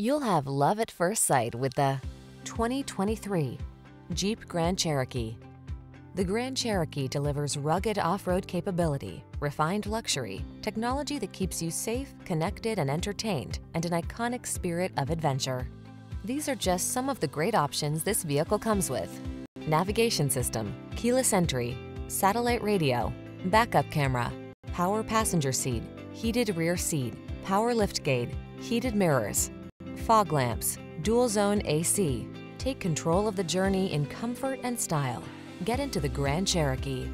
You'll have love at first sight with the 2023 Jeep Grand Cherokee. The Grand Cherokee delivers rugged off-road capability, refined luxury, technology that keeps you safe, connected, and entertained, and an iconic spirit of adventure. These are just some of the great options this vehicle comes with. Navigation system, keyless entry, satellite radio, backup camera, power passenger seat, heated rear seat, power liftgate, heated mirrors, fog lamps, dual zone AC. Take control of the journey in comfort and style. Get into the Grand Cherokee.